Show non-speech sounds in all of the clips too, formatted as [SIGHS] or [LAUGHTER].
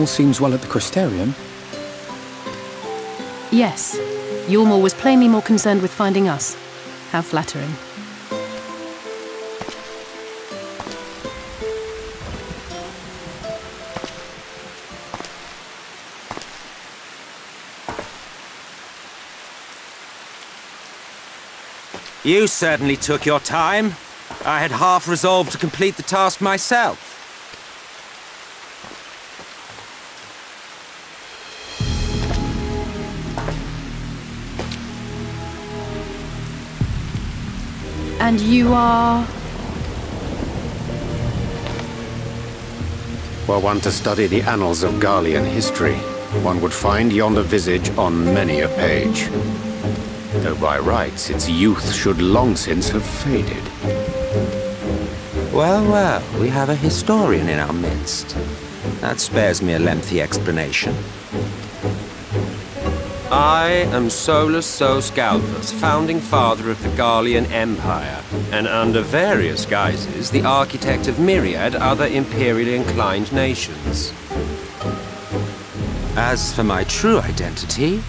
all seems well at the Crystarium. Yes. Yulmore was plainly more concerned with finding us. How flattering. You certainly took your time. I had half resolved to complete the task myself. And you are... Were one to study the annals of Garlean history, one would find yonder visage on many a page. Though by rights its youth should long since have faded. Well, well, we have a historian in our midst. That spares me a lengthy explanation. I am Solus zos founding father of the Garlean Empire, and under various guises, the architect of myriad other imperially inclined nations. As for my true identity,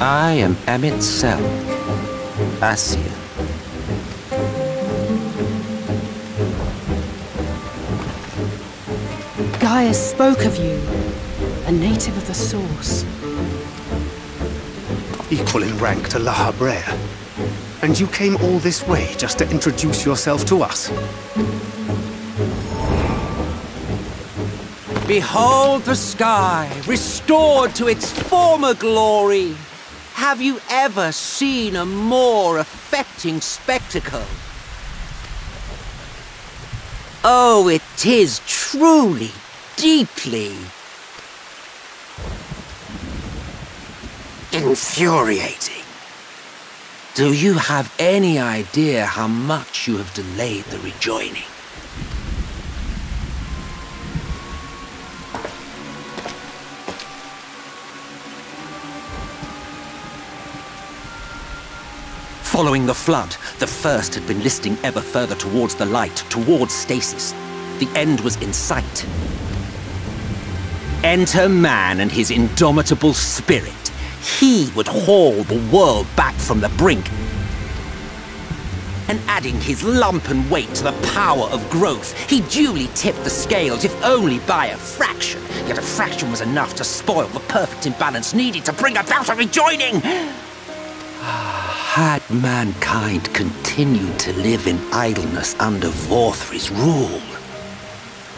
I am Emet-Selch, Ascian. Gaius spoke of you. A native of the Source. Equal in rank to Lahabrea. And you came all this way just to introduce yourself to us? Behold the sky, restored to its former glory. Have you ever seen a more affecting spectacle? Oh, it is truly, deeply infuriating. Do you have any idea how much you have delayed the rejoining? Following the flood, the First had been listing ever further towards the light, towards stasis. The end was in sight. Enter man and his indomitable spirit. He would haul the world back from the brink. And adding his lump and weight to the power of growth, he duly tipped the scales, if only by a fraction. Yet a fraction was enough to spoil the perfect imbalance needed to bring about a rejoining. Ah, had mankind continued to live in idleness under Vauthry's rule,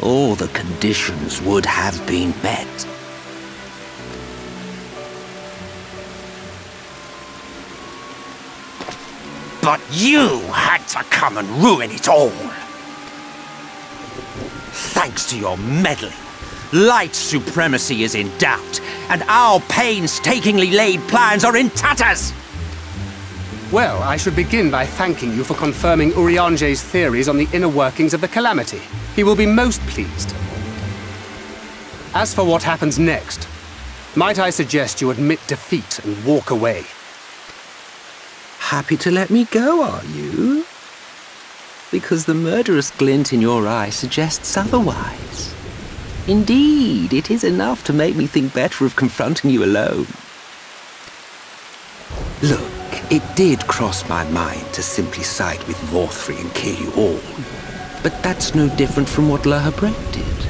all the conditions would have been met. But you had to come and ruin it all. Thanks to your meddling, light supremacy is in doubt, and our painstakingly laid plans are in tatters! Well, I should begin by thanking you for confirming Urianger's theories on the inner workings of the Calamity. He will be most pleased. As for what happens next, might I suggest you admit defeat and walk away? Happy to let me go, are you? Because the murderous glint in your eye suggests otherwise. Indeed, it is enough to make me think better of confronting you alone. Look, it did cross my mind to simply side with Vauthry and kill you all. But that's no different from what Lahabrea did.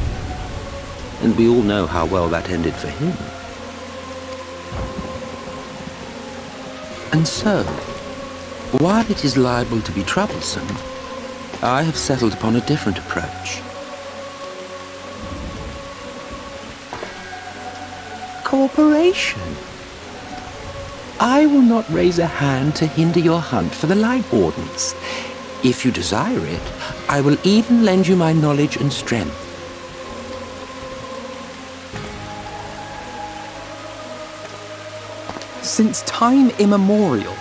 And we all know how well that ended for him. And so, while it is liable to be troublesome, I have settled upon a different approach. Cooperation. I will not raise a hand to hinder your hunt for the Light Wardens. If you desire it, I will even lend you my knowledge and strength. Since time immemorial,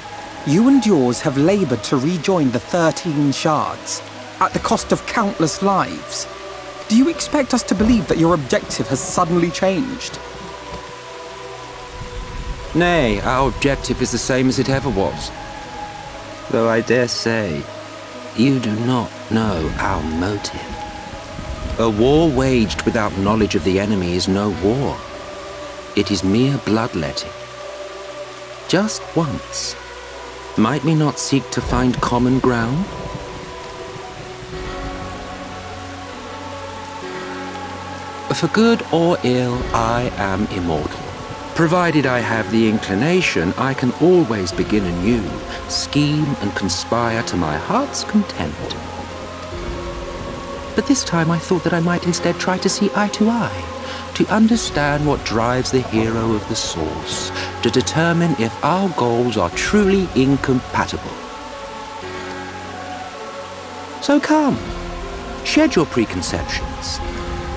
you and yours have labored to rejoin the Thirteen Shards, at the cost of countless lives. Do you expect us to believe that your objective has suddenly changed? Nay, our objective is the same as it ever was. Though I dare say, you do not know our motive. A war waged without knowledge of the enemy is no war. It is mere bloodletting. Just once, might we not seek to find common ground? For good or ill, I am immortal. Provided I have the inclination, I can always begin anew, scheme and conspire to my heart's content. But this time I thought that I might instead try to see eye to eye, to understand what drives the hero of the source, to determine if our goals are truly incompatible. So come, shed your preconceptions.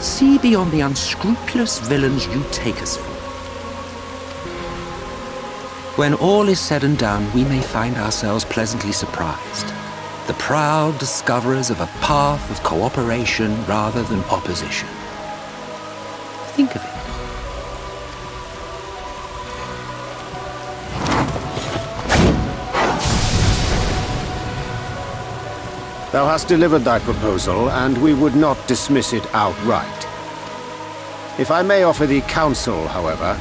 See beyond the unscrupulous villains you take us for. When all is said and done, we may find ourselves pleasantly surprised. The proud discoverers of a path of cooperation rather than opposition. Think of it. Thou hast delivered thy proposal, and we would not dismiss it outright. If I may offer thee counsel, however,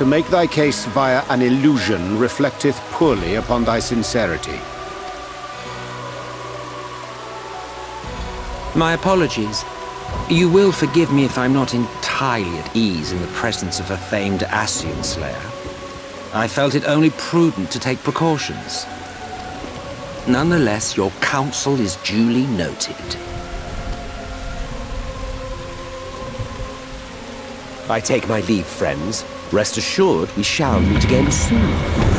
to make thy case via an illusion reflecteth poorly upon thy sincerity. My apologies. You will forgive me if I'm not entirely at ease in the presence of a famed Ascian Slayer. I felt it only prudent to take precautions. Nonetheless, your counsel is duly noted. I take my leave, friends. Rest assured, we shall meet again soon.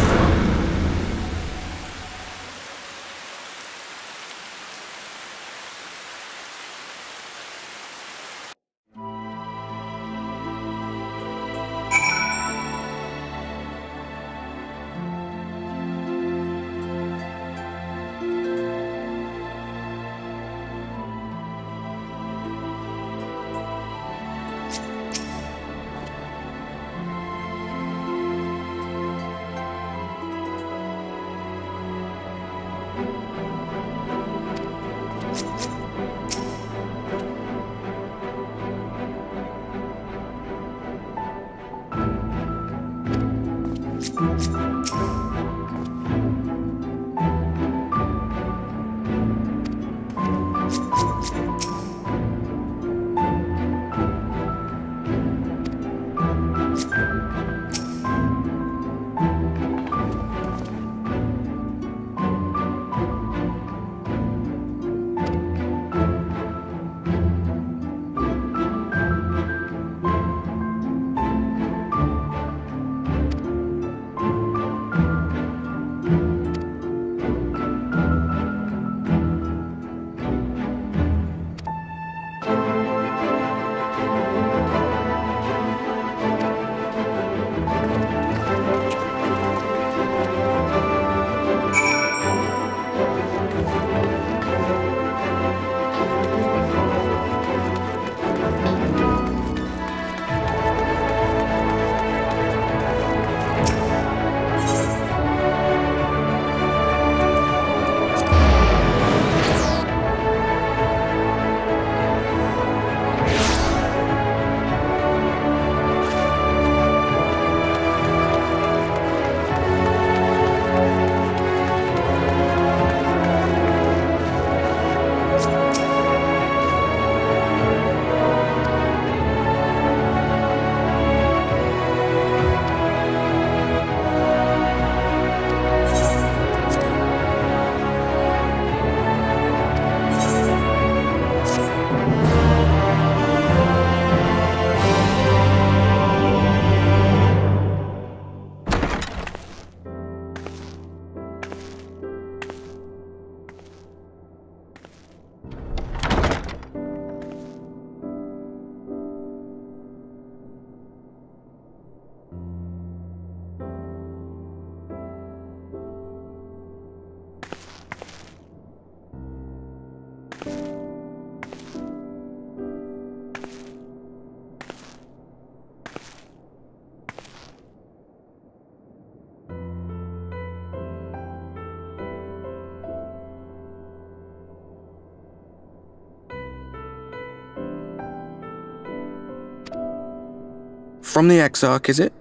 From the Exarch, is it?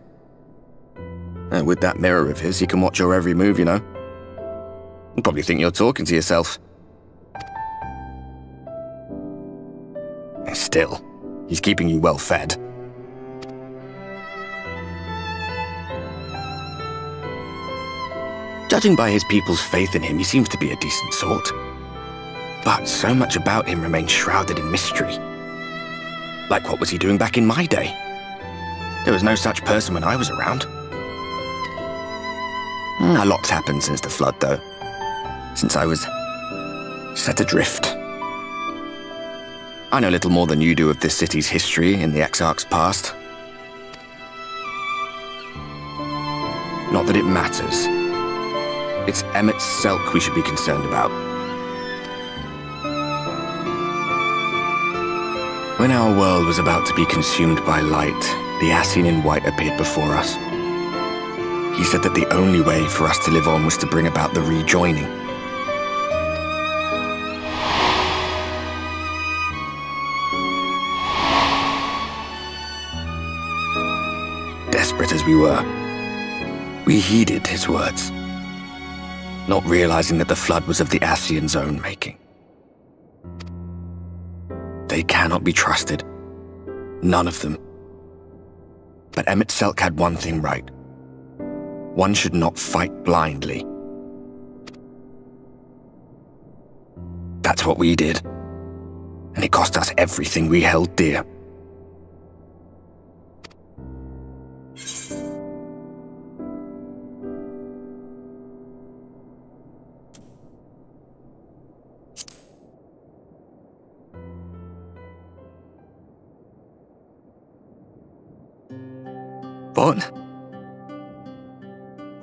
Uh, with that mirror of his, he can watch your every move, you know. He'll probably think you're talking to yourself. Still, he's keeping you well fed. Judging by his people's faith in him, he seems to be a decent sort. But so much about him remains shrouded in mystery. Like what was he doing back in my day? There was no such person when I was around. Hmm. A lot's happened since the flood, though. Since I was set adrift. I know little more than you do of this city's history in the Exarch's past. Not that it matters. It's Emet Selch we should be concerned about. When our world was about to be consumed by light, the Ascian in white appeared before us. He said that the only way for us to live on was to bring about the rejoining. Desperate as we were, we heeded his words, not realizing that the flood was of the Ascian's own making. They cannot be trusted. None of them. But Emet-Selch had one thing right. One should not fight blindly. That's what we did. And it cost us everything we held dear.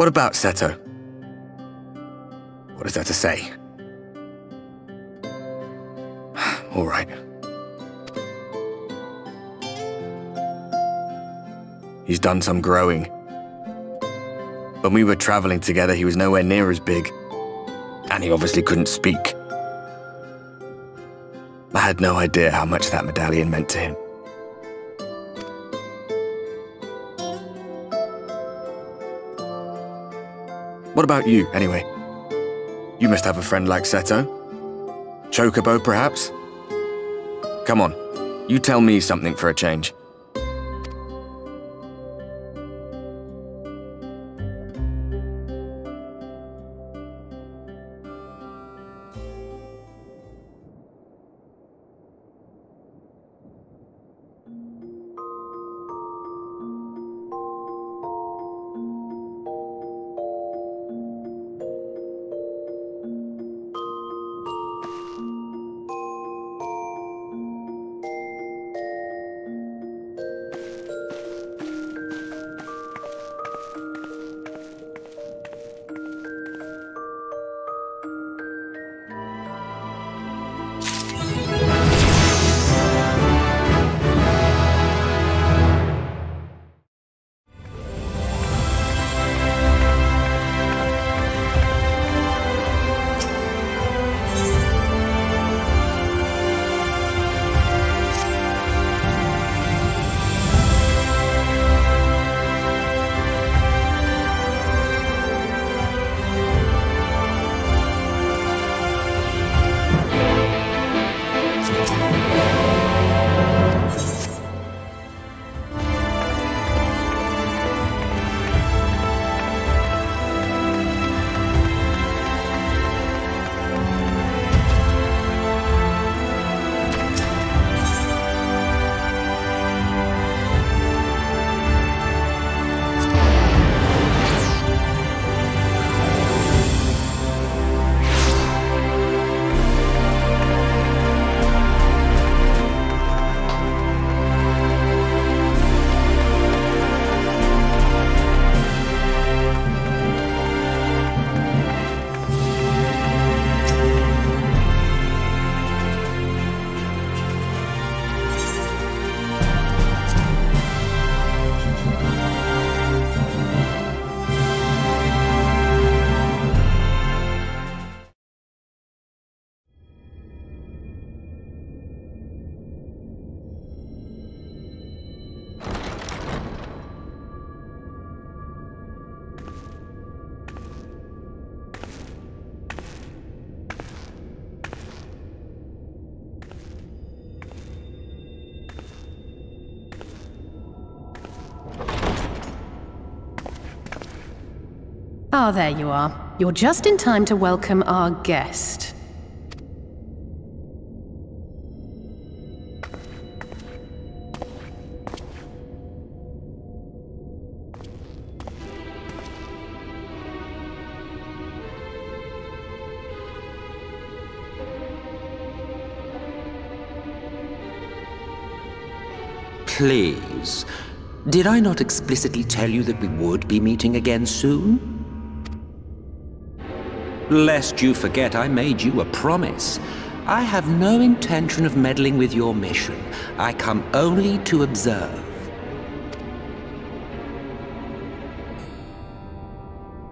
What about Seto? What is there to say? [SIGHS] All right. He's done some growing. When we were traveling together, he was nowhere near as big. And he obviously couldn't speak. I had no idea how much that medallion meant to him. What about you, anyway? You must have a friend like Seto. Chocobo, perhaps? Come on, you tell me something for a change. Ah, there you are. You're just in time to welcome our guest. Please. Did I not explicitly tell you that we would be meeting again soon? Lest you forget, I made you a promise. I have no intention of meddling with your mission. I come only to observe.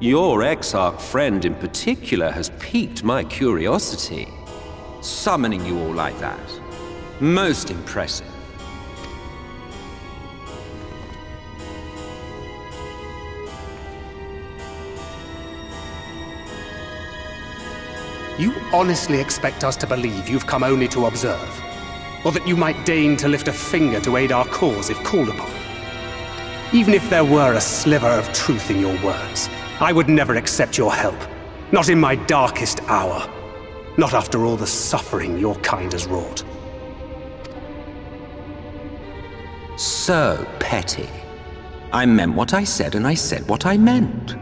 Your Exarch friend in particular has piqued my curiosity. Summoning you all like that. Most impressive. You honestly expect us to believe you've come only to observe? Or that you might deign to lift a finger to aid our cause if called upon? Even if there were a sliver of truth in your words, I would never accept your help. Not in my darkest hour. Not after all the suffering your kind has wrought. So petty. I meant what I said and I said what I meant.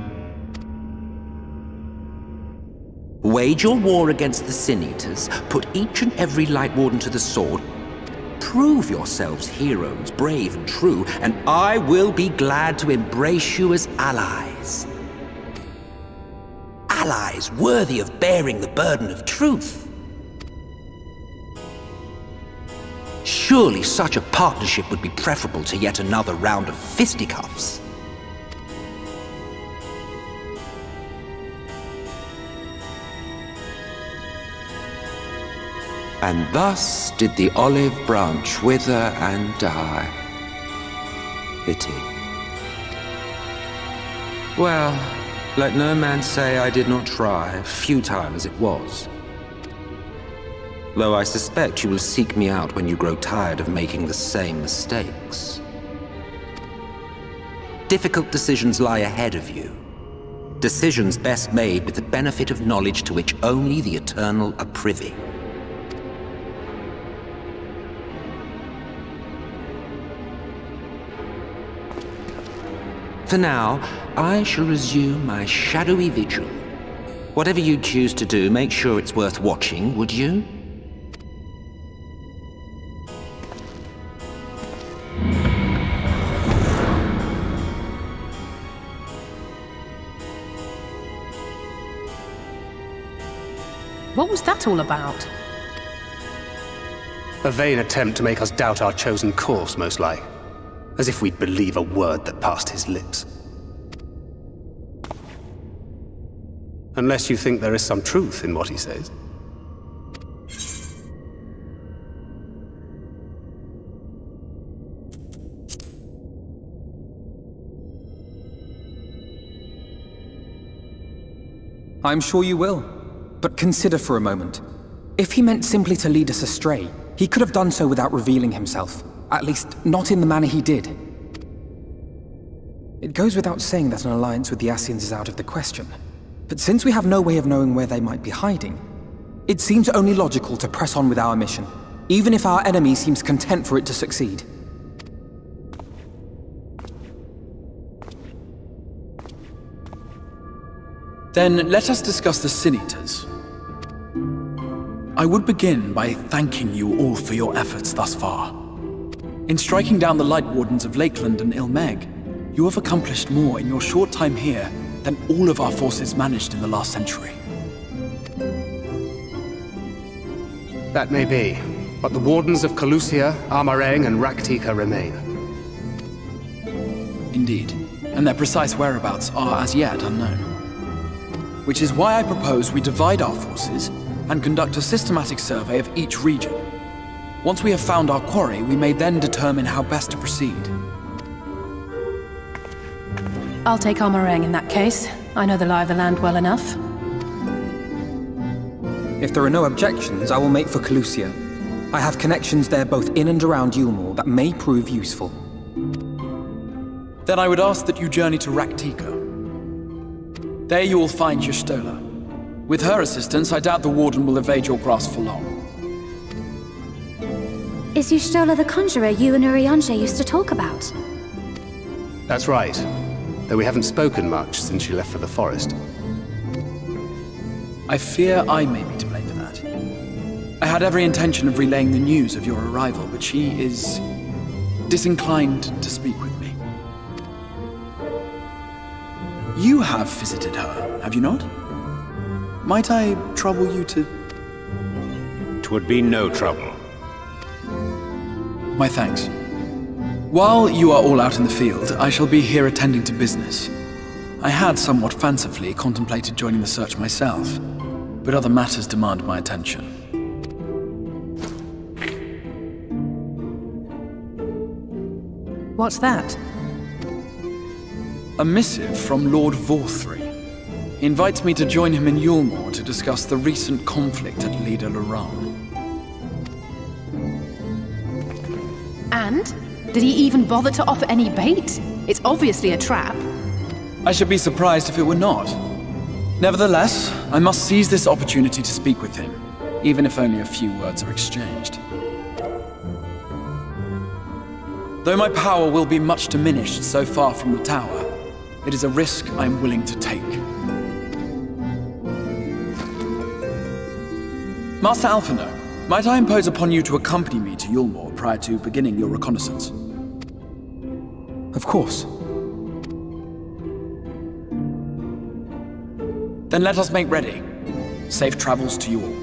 Wage your war against the Sin Eaters, put each and every Light Warden to the sword, prove yourselves heroes, brave and true, and I will be glad to embrace you as allies. Allies worthy of bearing the burden of truth. Surely such a partnership would be preferable to yet another round of fisticuffs. And thus did the olive branch wither and die. Pity. Well, let no man say I did not try, futile as it was. Though I suspect you will seek me out when you grow tired of making the same mistakes. Difficult decisions lie ahead of you. Decisions best made with the benefit of knowledge to which only the Eternal are privy. For now, I shall resume my shadowy vigil. Whatever you choose to do, make sure it's worth watching, would you? What was that all about? A vain attempt to make us doubt our chosen course, most like. As if we'd believe a word that passed his lips. Unless you think there is some truth in what he says. I'm sure you will. But consider for a moment. If he meant simply to lead us astray, he could have done so without revealing himself. At least, not in the manner he did. It goes without saying that an alliance with the Ascians is out of the question. But since we have no way of knowing where they might be hiding, it seems only logical to press on with our mission, even if our enemy seems content for it to succeed. Then let us discuss the Sin Eaters. I would begin by thanking you all for your efforts thus far. In striking down the Light Wardens of Lakeland and Il Mheg, you have accomplished more in your short time here than all of our forces managed in the last century. That may be, but the Wardens of Kholusia, Armareng, and Rak'tika remain. Indeed, and their precise whereabouts are as yet unknown. Which is why I propose we divide our forces and conduct a systematic survey of each region. Once we have found our quarry, we may then determine how best to proceed. I'll take Amh Araeng in that case. I know the lie of the land well enough. If there are no objections, I will make for Kholusia. I have connections there both in and around Yulmore that may prove useful. Then I would ask that you journey to Rak'tika. There you will find Y'shtola. With her assistance, I doubt the Warden will evade your grasp for long. Is Y'shtola the conjurer you and Urianger used to talk about? That's right. Though we haven't spoken much since she left for the forest. I fear I may be to blame for that. I had every intention of relaying the news of your arrival, but she is disinclined to speak with me. You have visited her, have you not? Might I trouble you to... Twould be no trouble. My thanks. While you are all out in the field, I shall be here attending to business. I had somewhat fancifully contemplated joining the search myself, but other matters demand my attention. What's that? A missive from Lord Vauthry. He invites me to join him in Yulmore to discuss the recent conflict at Leda Loran. And? Did he even bother to offer any bait? It's obviously a trap. I should be surprised if it were not. Nevertheless, I must seize this opportunity to speak with him, even if only a few words are exchanged. Though my power will be much diminished so far from the tower, it is a risk I am willing to take. Master Alphinaud, might I impose upon you to accompany me to Yulmore prior to beginning your reconnaissance? Of course. Then let us make ready. Safe travels to you all.